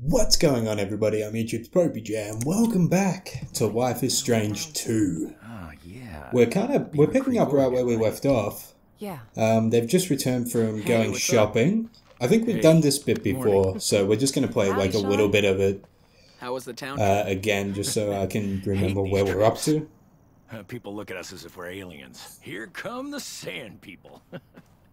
What's going on, everybody? I'm YouTube's popeyJN. Welcome back to Life is Strange 2. Oh yeah. We're kind of we're picking up right where we left off. Yeah. Um, they've just returned from going what's shopping. I think we've Hey, done this bit before, morning. so we're just gonna play Howdy, like a Sean. little bit of it How was the town? uh, again, just so I can remember where we're up to. People look at us as if we're aliens. Here come the sand people.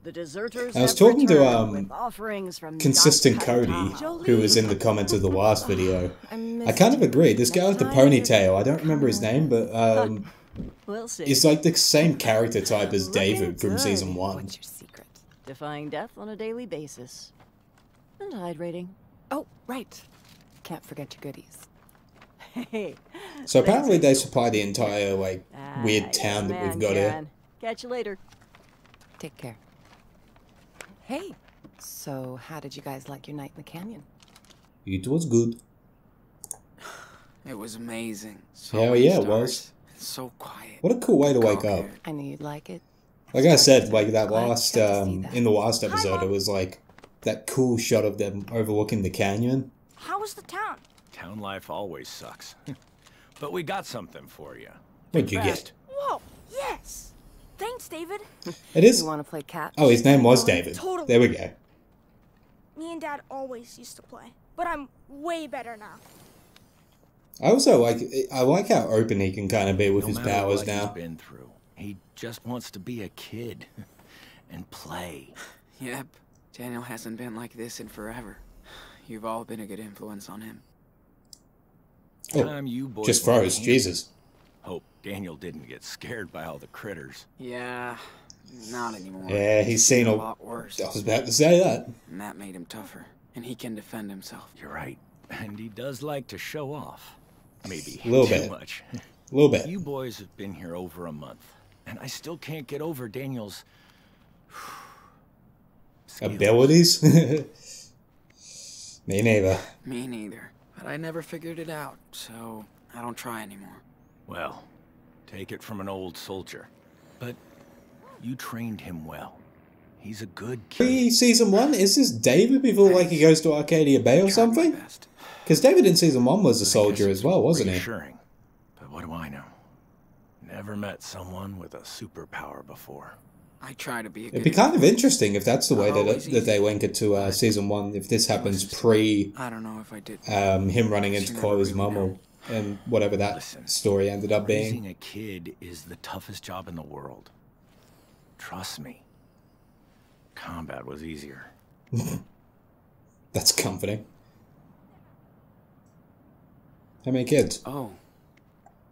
The deserters I was talking to, um, with offerings from Consistent Cody, who was in the comments of the last video. I, I kind of agree. This guy with the ponytail, I don't remember his name, but um, We'll see. he's like the same character type as David from season one. What's your secret? Defying death on a daily basis. And hydrating. Oh, right. Can't forget your goodies. Hey. So apparently they supply the entire like Ah, weird yes, town that ma'am, we've got here. Catch you later. Take care. Hey, so how did you guys like your night in the canyon? It was good. It was amazing. So Hell many yeah, it stars. was. So quiet. What a cool way to wake up. I knew you'd like it. Like I said, like that last got to see um that. in the last episode, it was like that cool shot of them overlooking the canyon. How was the town? Town life always sucks. but we got something for you. What'd you Fast. get? Whoa, yes. Thanks, David. It is. You want to play cat? Oh, his name was David. Totally. There we go. Me and Dad always used to play, but I'm way better now. I also like I like how open he can kind of be with No his matter powers what now. he's been through, he just wants to be a kid and play. Yep. Daniel hasn't been like this in forever. You've all been a good influence on him. Oh, Time you boys Just froze. Jesus. Hope Daniel didn't get scared by all the critters. Yeah, not anymore. Yeah, he's seen a a. lot worse. I was about to say that. And that made him tougher. And he can defend himself. You're right. And he does like to show off. Maybe A little too bit. much. A little bit. You boys have been here over a month, and I still can't get over Daniel's. Abilities. Me neither. Me neither. But I never figured it out, so I don't try anymore. Well, take it from an old soldier, but you trained him well. He's a good kid. Pre season one, is this David before like he goes to Arcadia Bay or something? Because David in season one was a soldier as well, wasn't he? reassuring, But what do I know? Never met someone with a superpower before. I try to be a It'd be kind of interesting if that's the way that it, that they link it to uh, season one. If this happens pre I don't know if I did. um, him running into You never Chloe's mum or, and whatever that Listen, story ended up being. Raising a kid is the toughest job in the world. Trust me. Combat was easier. That's comforting. How many kids? Oh,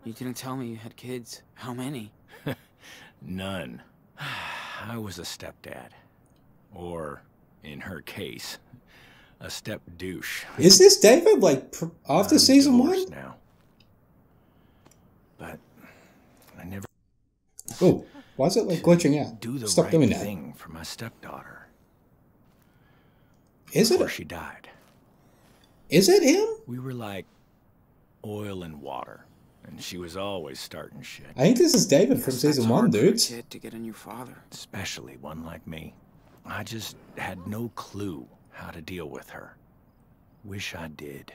you didn't tell me you had kids. How many? None. I was a stepdad. Or, in her case, a step douche. Is this David like pr- after I'm season one? now. But I never Oh, why is it like glitching out? do the Stop right doing that. thing for my stepdaughter. Is Before it? she died. Is it him? We were like oil and water, and she was always starting shit, I think this is David from season one, hard for a dudes. kid to get a new father. especially one like me. I just had no clue how to deal with her. Wish I did.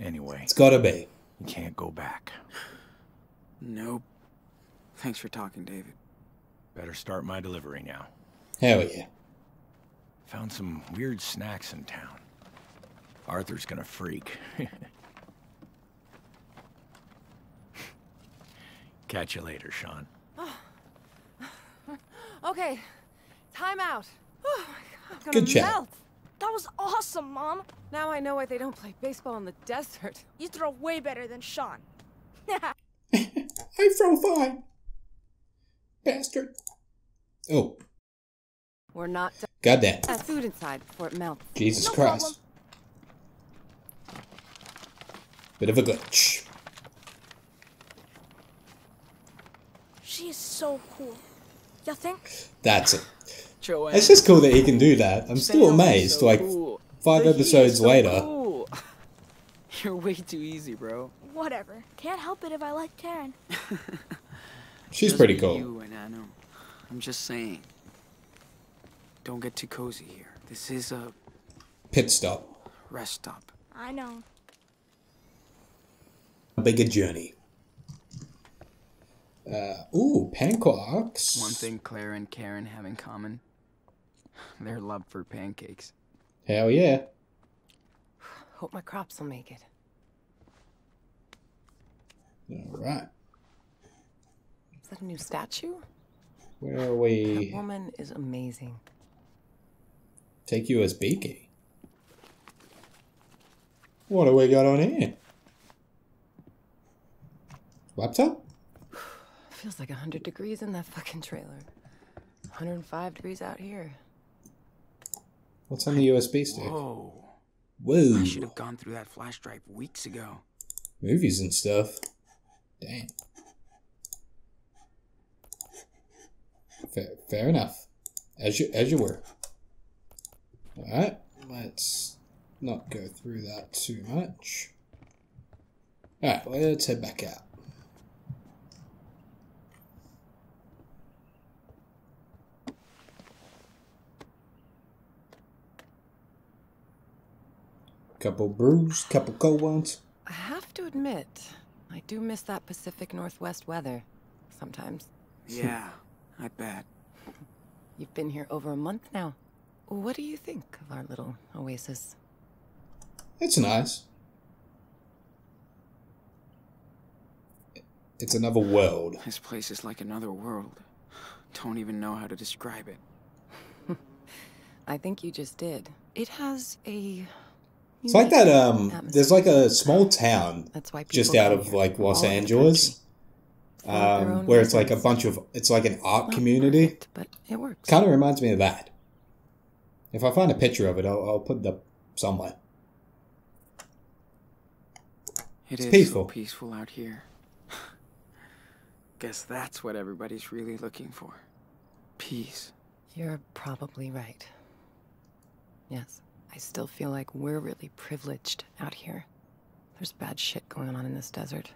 Anyway, It's gotta be. you can't go back. Nope. Thanks for talking, David. Better start my delivery now. Hell yeah. Found some weird snacks in town. Arthur's gonna freak. Catch you later, Sean. Okay, time out. Oh my God, I'm gonna Good chat. melt. That was awesome, Mom. Now I know why they don't play baseball in the desert. You throw way better than Sean. I throw fine. Bastard. Oh, We're not done. goddamn. Add food inside before it melts. Jesus No Christ. Bit of a glitch. She is so cool. You think? That's it. Joanne. It's just cool that he can do that. I'm still Sam amazed. so Like cool. five But episodes so later. cool. You're way too easy, bro. Whatever. Can't help it if I like Karen. She's Just pretty cool. You and I know. I'm just saying. Don't get too cozy here. This is a Pit stop. Rest stop. I know. A bigger journey. Uh, ooh, pancakes. One thing Claire and Karen have in common their love for pancakes. Hell yeah. Hope my crops will make it. All right. Is that a new statue? Where are we? That we? woman is amazing. Take you as key. What do we got on here? Laptop? Feels like 100 degrees in that fucking trailer. 105 degrees out here. What's on the USB stick? Whoa. Whoa. I should have gone through that flash drive weeks ago. Movies and stuff. Damn. Fair, fair enough. As you as you were. Alright, let's not go through that too much. Alright, let's head back out. Couple brews, couple cold ones. I have to admit, I do miss that Pacific Northwest weather sometimes. Yeah, I bet. You've been here over a month now. What do you think of our little oasis? It's nice. It's another world. This place is like another world. Don't even know how to describe it. I think you just did. It has a. It's like that. Um, atmosphere. there's like a small town That's why just out of like Los all over the Angeles, country. They have their um, own where it's like a bunch of. It's like an art Not community. perfect, but it works. Kind of reminds me of that. If I find a picture of it, I'll, I'll put it up somewhere. It It's is peaceful. so peaceful out here. Guess that's what everybody's really looking for. Peace. You're probably right. Yes, I still feel like we're really privileged out here. There's bad shit going on in this desert.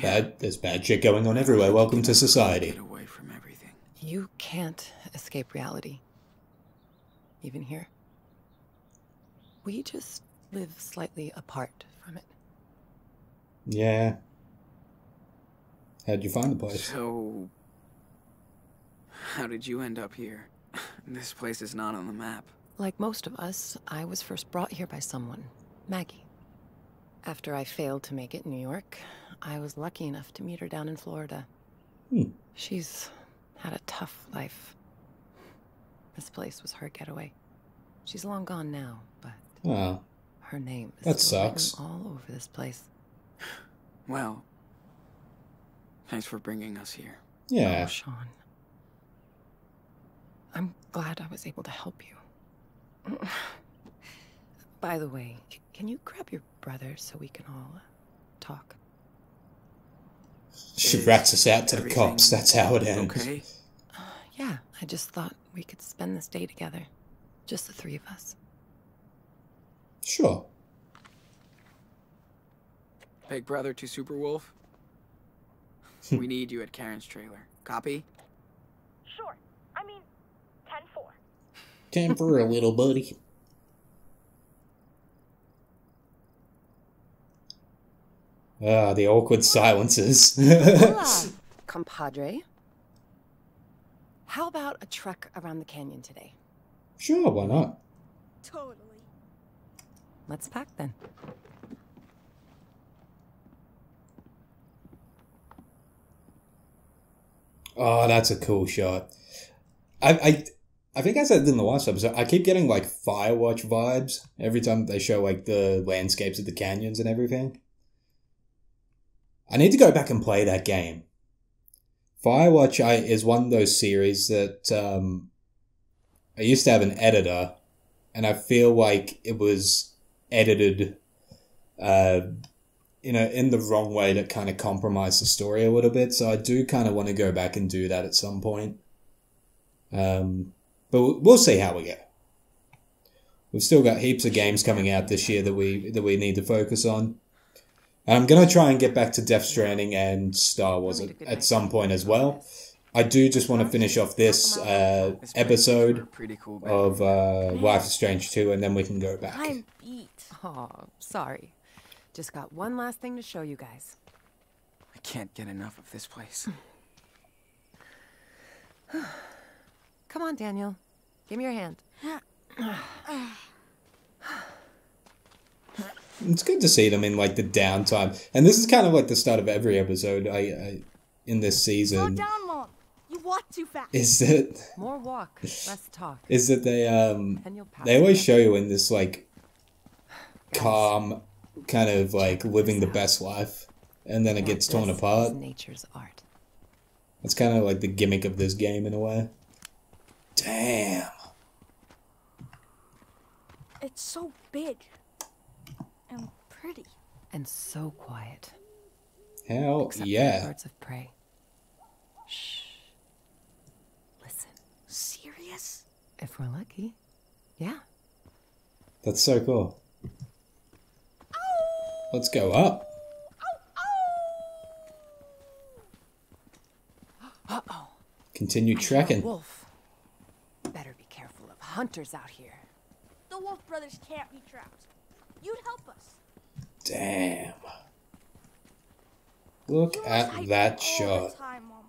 Bad. There's bad shit going on everywhere. Welcome to society. Get away from everything. You can't escape reality. Even here. We just live slightly apart from it. Yeah. How'd you find the place? So, how did you end up here? This place is not on the map. Like most of us, I was first brought here by someone, Maggie. After I failed to make it in New York, I was lucky enough to meet her down in Florida. Hmm. She's had a tough life. This place was her getaway. She's long gone now, but Oh, her name is That still sucks. all over this place. Well, thanks for bringing us here. yeah. Oh, Sean. I'm glad I was able to help you. By the way, can you grab your brother so we can all uh, talk? She rats us out to the cops. That's how it ends. Okay. Uh, yeah, I just thought we could spend this day together. Just the three of us. Sure. Big brother to Superwolf. Hmm. we need you at Karen's trailer. Copy? Sure. I mean, 10 4. Time for a little buddy. Ah, the awkward silences. Hola, compadre. How about a trek around the canyon today? sure, why not? Totally. Let's pack then. Oh, that's a cool shot. I, I, I think I said in the last episode. I keep getting like Firewatch vibes every time they show like the landscapes of the canyons and everything. I need to go back and play that game. Firewatch I, is one of those series that um, I used to have an editor, and I feel like it was edited, uh, you know, in the wrong way that kind of compromised the story a little bit. So I do kind of want to go back and do that at some point. Um, but we'll- see how we go. We've still got heaps of games coming out this year that we that we need to focus on. And I'm gonna try and get back to Death Stranding and Star Wars at, at some point as well. I do just want to finish off this uh, This place is episode pretty cool. of uh, Life is Strange 2, and then we can go back. I'm beat. Oh, sorry. Just got one last thing to show you guys. I can't get enough of this place. Come on, Daniel. Give me your hand. It's good to see them in like the downtime, and this is kind of like the start of every episode. I, I in this season. Slow season down, Mom. You walk too fast. is that More walk, less talk. is that they um And you'll pass they always show you in this like calm kind of like living the best life, and then it gets torn apart. nature's art. That's kind of like the gimmick of this game in a way. Damn. It's so big and pretty. And so quiet. Hell Except for the yeah. birds of prey. Shh. Listen. Serious? If we're lucky. Yeah. That's so cool. Oh. Let's go up. Oh, oh. Uh-oh. Continue I hear a trekking. Wolf. Better be careful of hunters out here. The Wolf Brothers can't be trapped. You'd help us. Damn. Look You must at that shot. Time, Mom.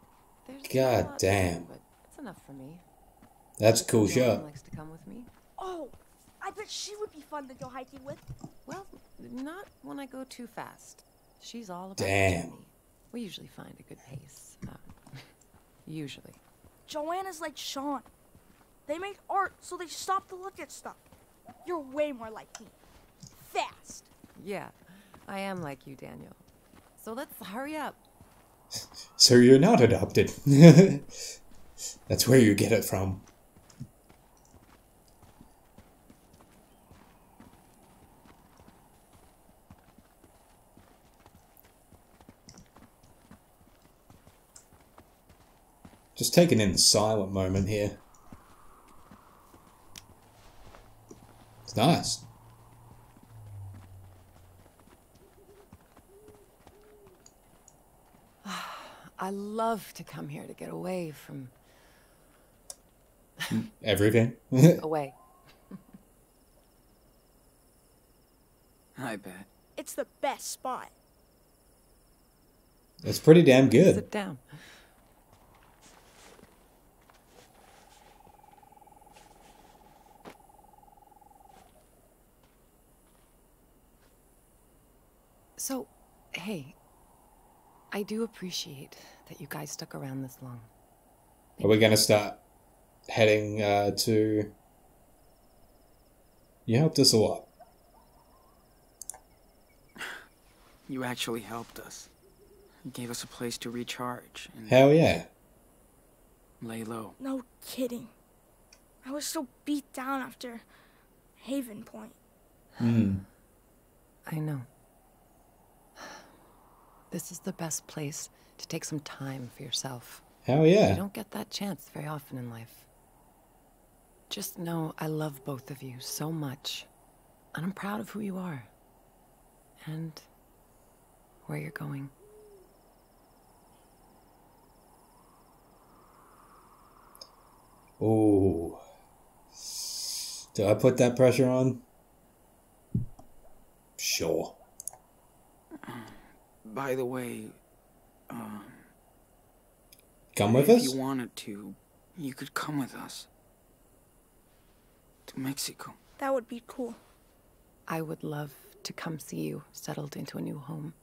There's not a God lot to do, damn. But it's enough for me. That's a cool Jordan shot. likes to come with me. Oh, I bet she would be fun to go hiking with. Well, not when I go too fast. She's all about Damn. We usually find a good pace. Uh, usually. Joanna's like Sean. They make art, so they stop to look at stuff. You're way more like me. Fast. Yeah, I am like you, Daniel. So let's hurry up. So you're not adopted. That's where you get it from. Just taking in the silent moment here. It's nice. I love to come here to get away from Everything. away. I bet. It's the best spot. it's pretty damn good. Sit down. So, hey, I do appreciate that you guys stuck around this long. Are we gonna start heading uh, to? You helped us a lot. You actually helped us. You gave us a place to recharge and Hell yeah! lay low. No kidding. I was so beat down after Haven Point. Hmm. I know. This is the best place to take some time for yourself. Hell yeah. You don't get that chance very often in life. Just know I love both of you so much. And I'm proud of who you are. And where you're going. Oh. Do I put that pressure on? Sure. By the way, um, Come with if us. If you wanted to, you could come with us to Mexico. That would be cool. I would love to come see you settled into a new home.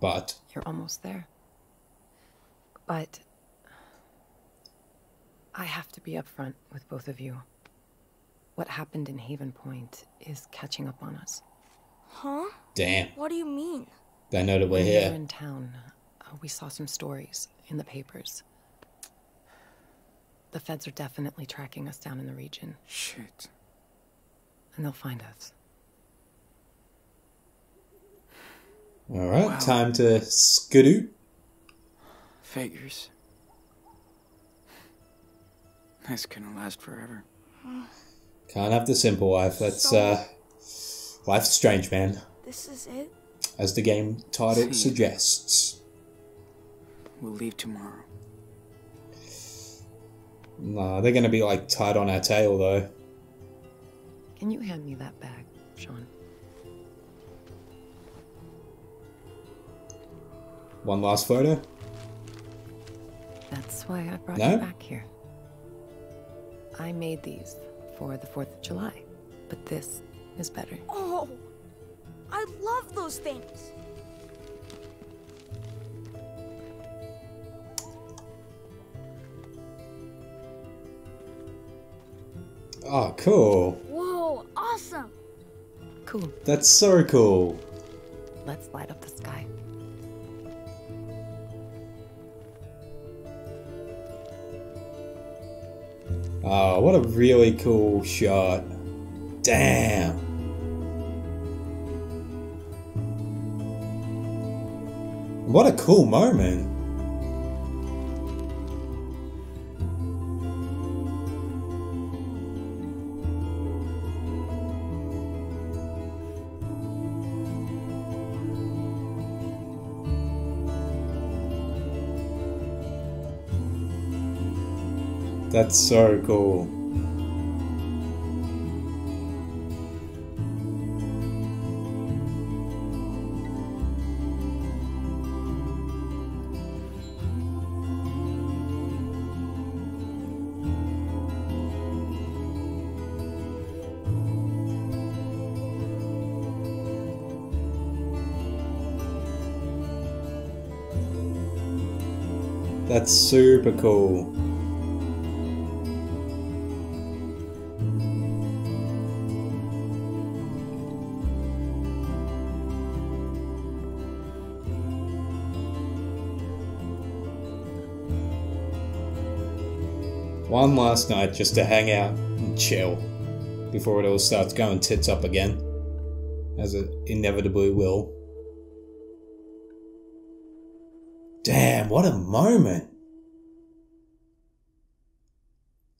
But You're almost there. But I have to be upfront with both of you. What happened in Haven Point is catching up on us. Huh? damn, What do you mean? they know that we're When we were here. in town, uh, we saw some stories in the papers. The feds are definitely tracking us down in the region, Shit. and they'll find us. All right, Wow. time to skadoot. Figures. This couldn't last forever. Can't have the simple life. That's So- uh, life's strange, man. This is it? As the game title See. Hmm. suggests. We'll leave tomorrow. Nah, they're gonna be like tied on our tail though. Can you hand me that bag, Sean? One last photo. That's why I brought No? you back here. I made these for the 4th of July, but this is better. Oh, Oh, I love those things. Oh, cool. Whoa, awesome. Cool. That's so cool. Let's light up the sky. Oh, what a really cool shot. Damn. What a cool moment. That's so cool. That's super cool. One last night just to hang out and chill before it all starts going tits up again, as it inevitably will. Damn, what a moment!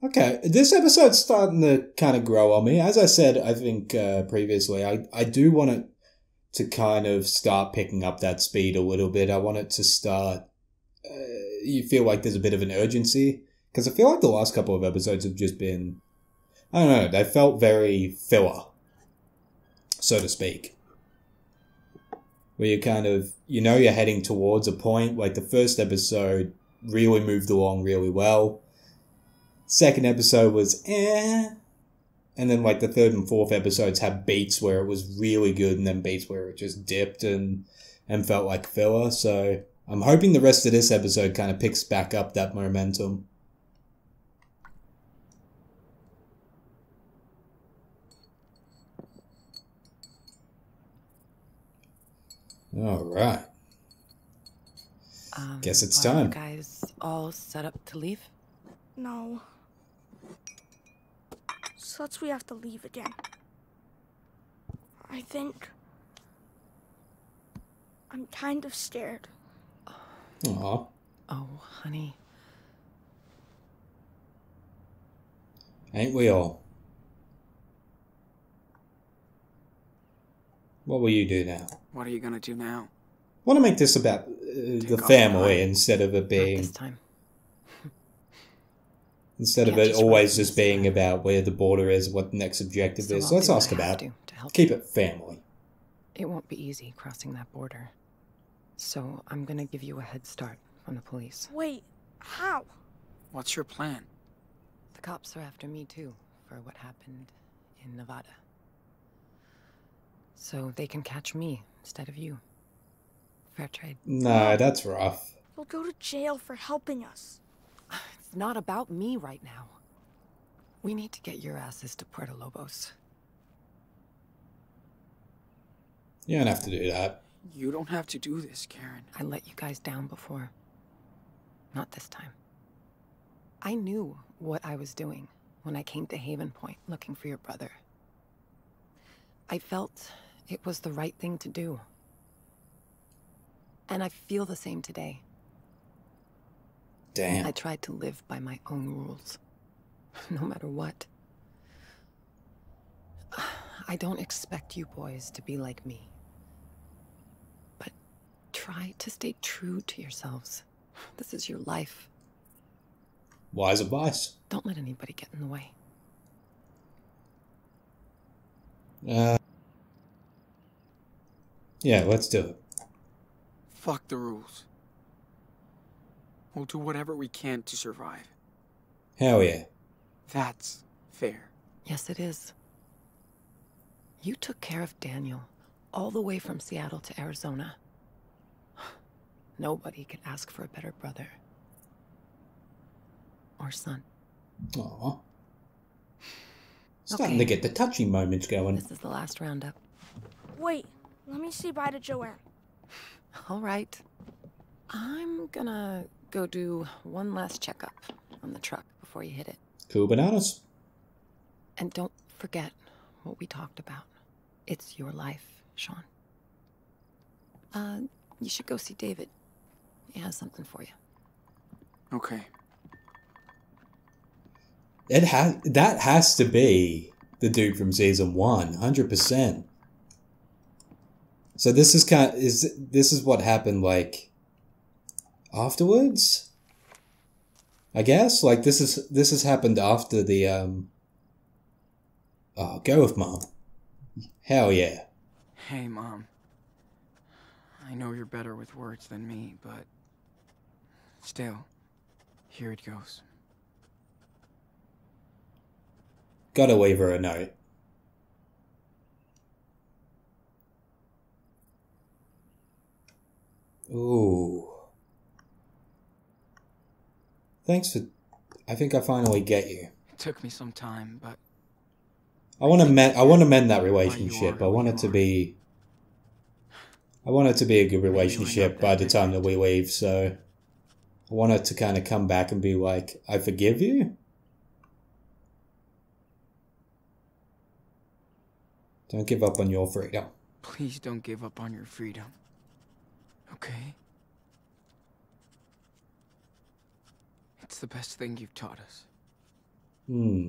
Okay, this episode's starting to kind of grow on me. As I said, I think uh, previously, I, I do want it to kind of start picking up that speed a little bit. I want it to start. Uh, you feel like there's a bit of an urgency because I feel like the last couple of episodes have just been. I don't know. They felt very filler, so to speak. Where you kind of you know you're heading towards a point. Like the first episode really moved along really well. Second episode was eh. And then like the third and fourth episodes had beats where it was really good and then beats where it just dipped and and felt like filler. So I'm hoping the rest of this episode kind of picks back up that momentum. All right. Um, Guess it's are you time. guys all set up to leave? No. Such we have to leave again. I think. I'm kind of scared. Aw. Oh, honey. Ain't we all? What will you do now? What are you gonna do now? want to make this about uh, the family instead of it Not being this time. Instead of it always just being this about where the border is, what the next objective So is. I'll Let's ask about to, to help keep you. it family. It won't be easy crossing that border. So I'm gonna give you a head start from the police. Wait, how? What's your plan? The cops are after me too for what happened in Nevada. So they can catch me instead of you. Fair trade. No, that's rough. You'll go to jail for helping us. It's not about me right now. We need to get your asses to Puerto Lobos. You don't have to do that. You don't have to do this, Karen. I let you guys down before. Not this time. I knew what I was doing when I came to Haven Point looking for your brother. I felt it was the right thing to do. And I feel the same today. Damn. I tried to live by my own rules, no matter what. I don't expect you boys to be like me. But try to stay true to yourselves. This is your life. Wise advice. Don't let anybody get in the way. Uh, yeah, let's do it. Fuck the rules. We'll do whatever we can to survive. Hell yeah. That's fair. Yes, it is. You took care of Daniel all the way from Seattle to Arizona. Nobody could ask for a better brother. Or son. Aw. Starting to get the touchy moments going. This is the last roundup. Wait, let me say bye to Joanna. All right. I'm gonna go do one last checkup on the truck before you hit it. Cool bananas. And don't forget what we talked about. It's your life, Sean. Uh, you should go see David. He has something for you. Okay. It has that has to be the dude from season one, hundred percent. So this is kind of, is this is what happened like afterwards. I guess like this is this has happened after the um. Oh, go with mom. Hell yeah. Hey, Mom. I know you're better with words than me, but still, here it goes. Gotta leave her a note. Ooh. Thanks for. I think I finally get you. It took me some time, but I want to mend. I want to mend that relationship. I want it to be. I want it to be a good relationship by the time that we leave. So, I want it to kind of come back and be like, "I forgive you." Don't give up on your freedom. please don't give up on your freedom. Okay? It's the best thing you've taught us. Hmm.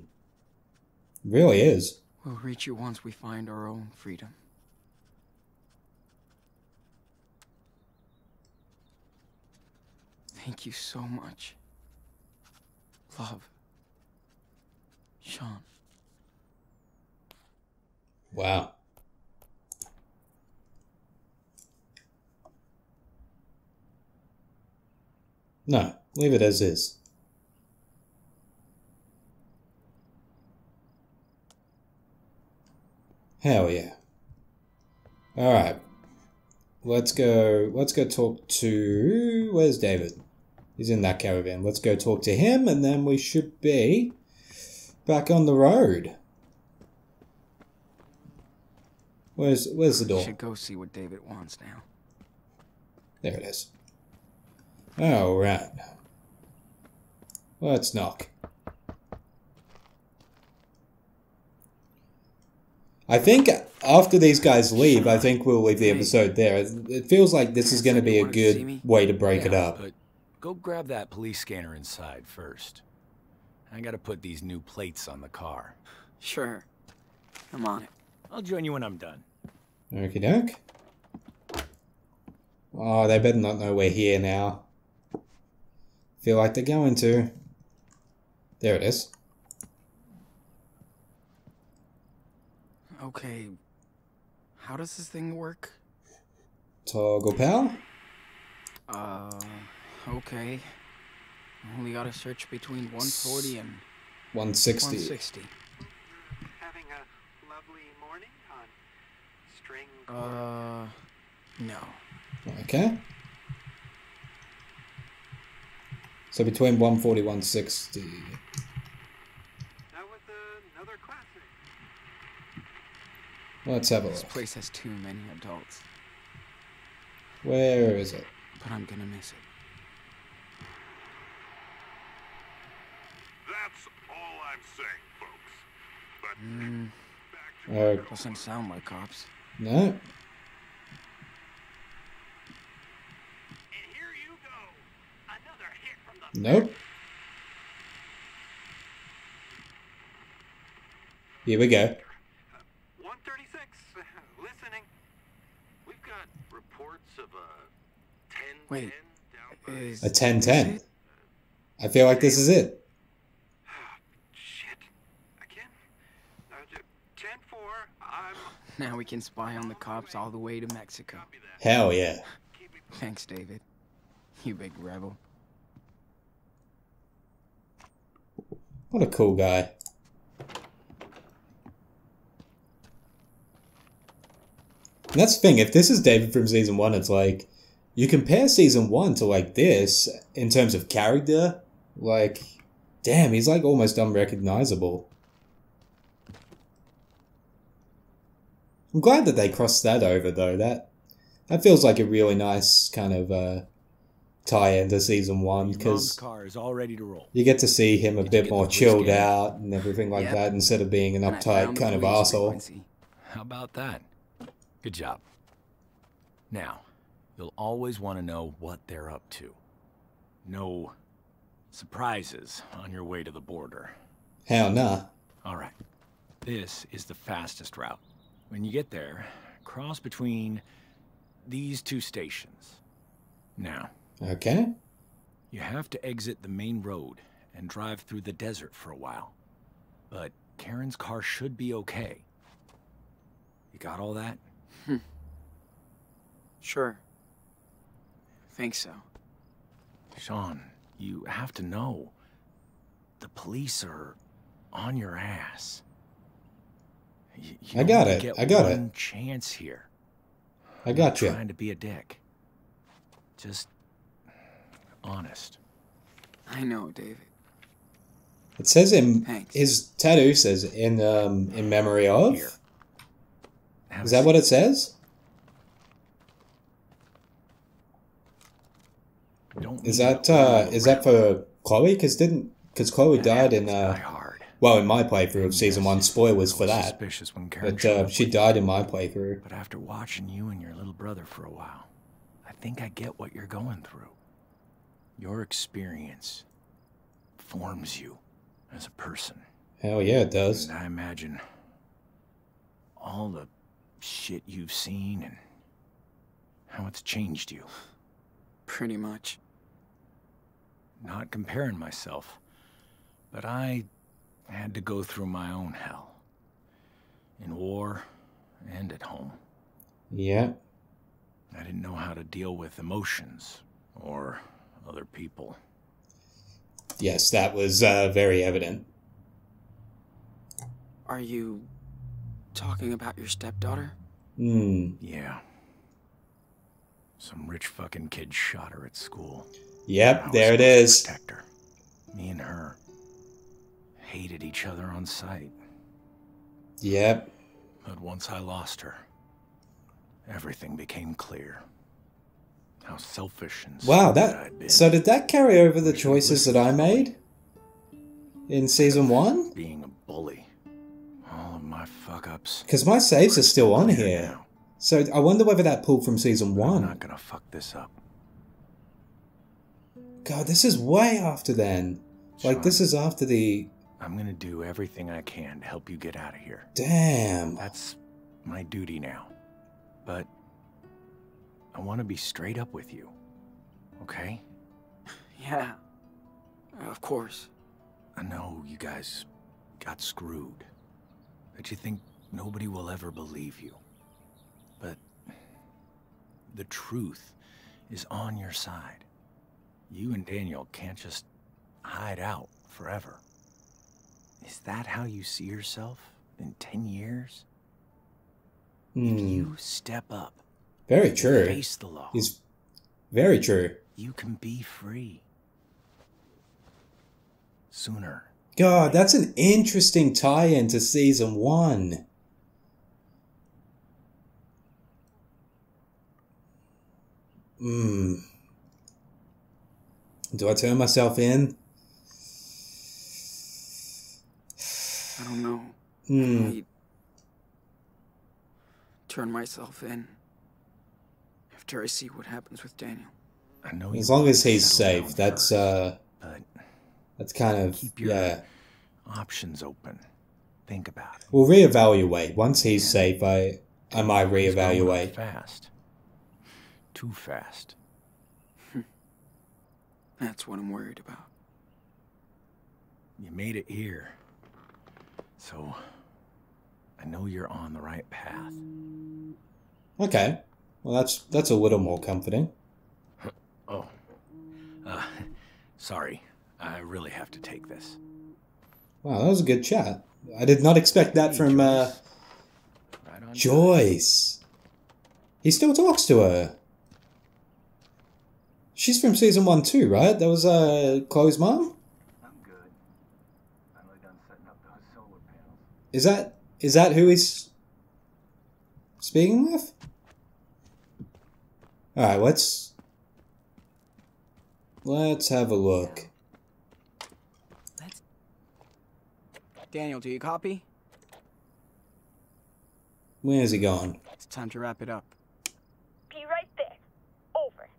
Really is. We'll reach you once we find our own freedom. Thank you so much. Love. Sean. Wow. No, leave it as is. Hell yeah. Alright. Let's go let's go talk to where's David? He's in that caravan. Let's go talk to him and then we should be back on the road. Where's where's the door? Should go see what David wants now. There it is. All right. Let's knock. I think after these guys leave, I think we'll leave the episode there. It feels like this is going to be a wanted to see good way to break it up. But go grab that police scanner inside first. I gotta put these new plates on the car. Sure. I'm on it. I'll join you when I'm done. Okie doke. Oh, they better not know we're here now. Feel like they're going to. There it is. Okay. How does this thing work? Toggle pal? Uh, okay. Only gotta search between 140 and 160. 160. Having a lovely morning on string. Uh, no. Okay. So between 140 and 160. Now with another classic. Let's have a look. This place has too many adults, Where is it? but I'm gonna miss it. That's all I'm saying, folks. But Mm, back to Uh, doesn't sound like cops. no. And here you go. Another hit from the Nope. Here we go. 136. Listening. We've got reports of a 10 Wait, down. Is A 1010. is it? I feel like this is it. Shit. Again? Uh, 10 4. I'm Now we can spy on the cops all the way to Mexico. Hell yeah. Thanks, David. You big rebel. What a cool guy. And that's the thing, if this is David from season one, it's like you compare season one to like this in terms of character, like damn, he's like almost unrecognizable. I'm glad that they crossed that over though. That that feels like a really nice kind of uh, tie into season one because car is all ready to roll. you get to see him a Did bit more chilled scan? out and everything like Yep. that instead of being an And uptight kind of asshole. frequency. How about that? Good job. Now, you'll always want to know what they're up to. No surprises on your way to the border. Hell nah. All right. This is the fastest route. When you get there, cross between these two stations. Now, Okay. you have to exit the main road and drive through the desert for a while. But Karen's car should be okay. You got all that? Sure. I Think so. Sean, you have to know. The police are on your ass. You, you I got it. Get I got one it. chance here. I I'm got not you. Trying to be a dick. Just honest. I know, David. It says in Thanks. his tattoo says in um in memory of. Here. Is that what it says? Don't Is that uh is that for Chloe? Because didn't because Chloe died in uh well in my playthrough of season one. Spoilers for that. But uh, she died in my playthrough. But after watching you and your little brother for a while, I think I get what you're going through. Your experience forms you as a person. Hell yeah, it does. And I imagine all the shit you've seen and how it's changed you. Pretty much. Not comparing myself, but I had to go through my own hell. In war and at home. Yeah. I didn't know how to deal with emotions or other people. Yes, that was uh, very evident. Are you talking about your stepdaughter? Hmm. Yeah. Some rich fucking kid shot her at school. Yep, there it is. supposed. Protect her. Me and her hated each other on sight. Yep. But once I lost her, everything became clear. How selfish and Wow, stupid I'd that been. so did that carry over the choices that I made in season one? being a bully. All of my fuck ups. Because my saves are still on Clear here. So I wonder whether that pulled from season one. I'm not gonna fuck this up. God, this is way after then. Like this is after the I'm gonna do everything I can to help you get out of here. damn. That's my duty now. But I want to be straight up with you. Okay? Yeah. Of course. I know you guys got screwed. That you think nobody will ever believe you. But the truth is on your side. You and Daniel can't just hide out forever. Is that how you see yourself in 10 years? If Hmm. you step up, Very true. face the law, He's very true. you can be free. Sooner. God, that's an interesting tie-in to season one. Hmm. Do I turn myself in? I don't know. Hmm. I turn myself in after I see what happens with Daniel. I know As long as he's safe, that's uh, But that's kind of Keep your- yeah. options open. Think about it. We'll reevaluate once he's safe. I I might He's growing reevaluate. Fast. Too fast. That's what I'm worried about. You made it here. So I know you're on the right path. Okay. Well, that's that's a little more comforting. Oh. Uh, sorry. I really have to take this. Wow, that was a good chat. I did not expect that Hey, from uh, Joyce. Right on Joyce. He still talks to her. She's from season one too, right? That was uh, Chloe's mom. I'm good. Finally done setting up those solar panels. Is that is that who he's speaking with? All right, let's let's have a look. Daniel, do you copy? Where's he gone? It's time to wrap it up. Be right there. Over.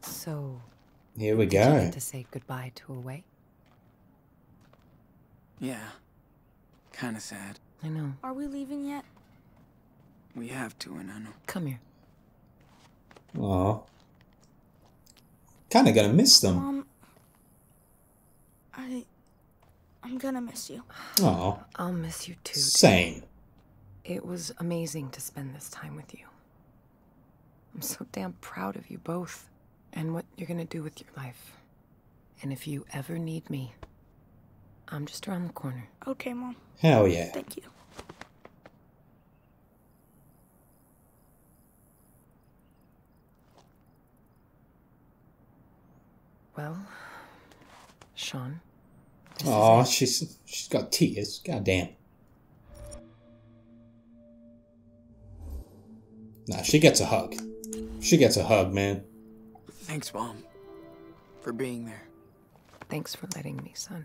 So, Here we did go. get to say goodbye to Away? Yeah. Kinda sad. I know. Are we leaving yet? We have to, and I know. Come here. Aw. Kind of gonna miss them. Mom. I. I'm gonna miss you. Aw. I'll miss you too. Same. It was amazing to spend this time with you. I'm so damn proud of you both and what you're gonna do with your life. And if you ever need me, I'm just around the corner. Okay, Mom. Hell yeah. Thank you. Well, Sean. This is Aw, it. she's she's got tears. God damn. Nah, she gets a hug. She gets a hug, man. Thanks, Mom. For being there. Thanks for letting me, son.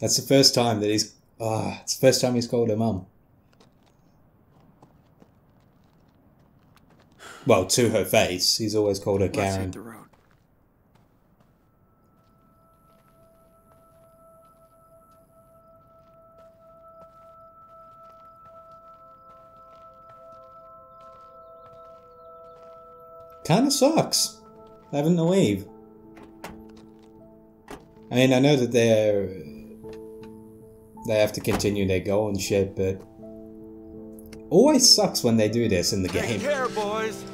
That's the first time that he's. Ah, it's the first time he's called her mum. Well, to her face, he's always called her Let's Karen. hit the road. Kind of sucks having to leave. I mean, I know that they're they have to continue their goal and shit, but always sucks when they do this in the game. care, boys.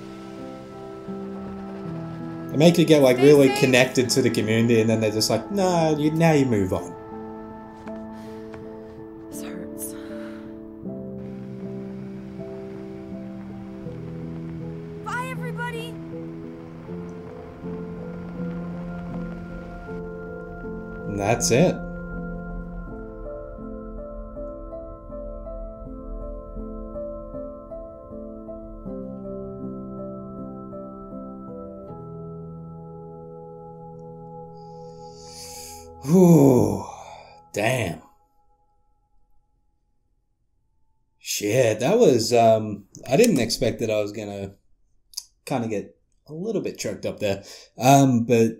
They make you get like really connected to the community, and then they're just like, nah, you, now you move on. That's it. Whew. Damn. Shit, that was um I didn't expect that I was gonna kinda get a little bit choked up there. Um, but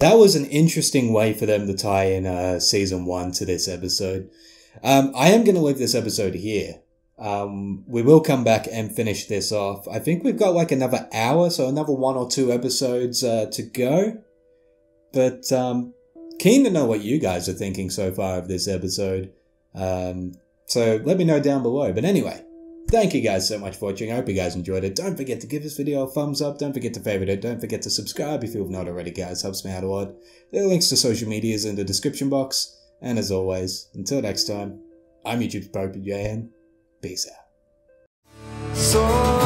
that was an interesting way for them to tie in uh, season one to this episode. Um, I am going to leave this episode here. Um, we will come back and finish this off. I think we've got like another hour, so another one or two episodes uh, to go. But um, keen to know what you guys are thinking so far of this episode. Um, so let me know down below. But anyway, thank you guys so much for watching. I hope you guys enjoyed it. Don't forget to give this video a thumbs up. Don't forget to favorite it. Don't forget to subscribe if you've not already, guys. Helps me out a lot. Are links to social medias in the description box. And as always, until next time, I'm YouTube's popeyJN. Peace out. So